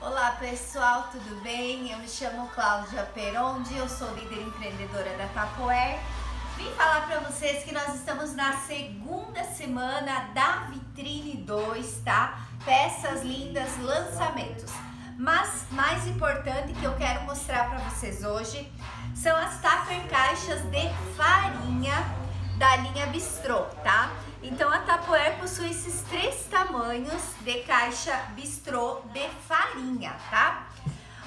Olá pessoal, tudo bem? Eu me chamo Cláudia Perondi, eu sou líder empreendedora da Tapoer. Vim falar para vocês que nós estamos na segunda semana da Vitrine 2, tá? Peças lindas, lançamentos. Mas mais importante que eu quero mostrar para vocês hoje são as tupper caixas de farinha da linha Bistrô, tá? Então a Tapoer possui esses três tamanhos de caixa bistrô de farinha, tá?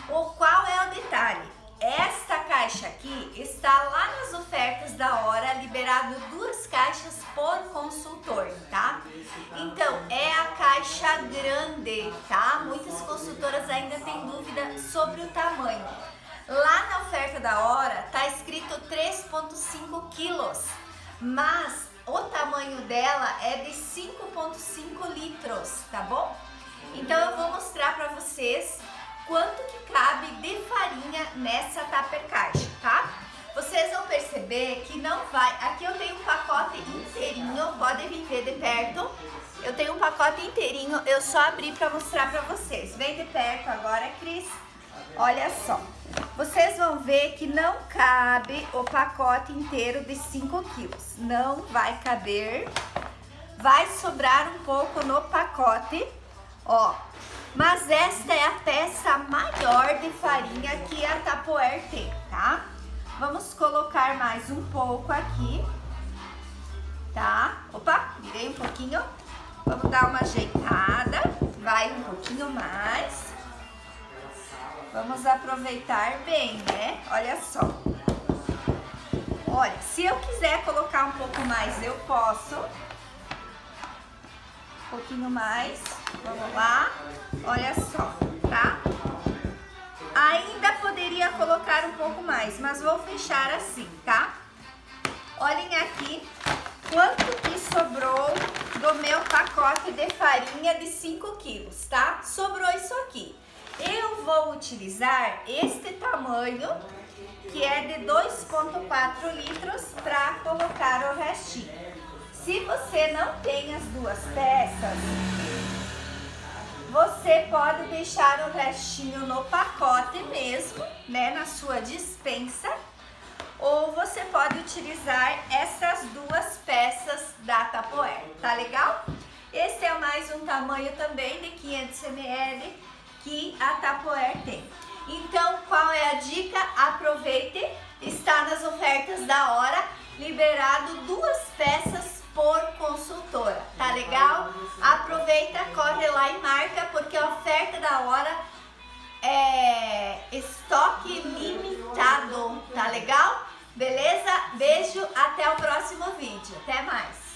O qual é o detalhe? Esta caixa aqui está lá nas ofertas da hora, liberado duas caixas por consultor, tá? Então é a caixa grande, tá? Muitas consultoras ainda têm dúvida sobre o tamanho. Lá na oferta da hora tá escrito 3,5 quilos, mas o tamanho dela é de 5,5 litros, tá bom? Então eu vou mostrar para vocês quanto que cabe de farinha nessa tupper caixa, tá? Vocês vão perceber que não vai... Aqui eu tenho um pacote inteirinho, podem vir ver de perto. Eu tenho um pacote inteirinho, eu só abri para mostrar para vocês. Vem de perto agora, Cris. Olha só. Vocês vão ver que não cabe o pacote inteiro de 5 quilos. Não vai caber. Vai sobrar um pouco no pacote, ó. Mas esta é a peça maior de farinha que a Tapoer tem, tá? Vamos colocar mais um pouco aqui, tá? Opa, virei um pouquinho. Vamos dar uma ajeitada. Vai um pouquinho mais. Vamos aproveitar bem, né? Olha só. Olha, se eu quiser colocar um pouco mais, eu posso. Um pouquinho mais. Vamos lá. Olha só, tá? Ainda poderia colocar um pouco mais, mas vou fechar assim, tá? Olhem aqui quanto que sobrou do meu pacote de farinha de 5 quilos, tá? Sobrou isso aqui. Eu vou utilizar este tamanho, que é de 2,4 litros, para colocar o restinho. Se você não tem as duas peças, você pode deixar o restinho no pacote mesmo, né, na sua dispensa, ou você pode utilizar essas duas peças da Tapoer, tá legal? Esse é mais um tamanho também de 500 ml, que a Tapoer tem. Então, qual é a dica? Aproveite, está nas ofertas da hora, liberado duas peças por consultora, tá legal? Aproveita, corre lá e marca, porque a oferta da hora é estoque limitado, tá legal? Beleza? Beijo, até o próximo vídeo. Até mais!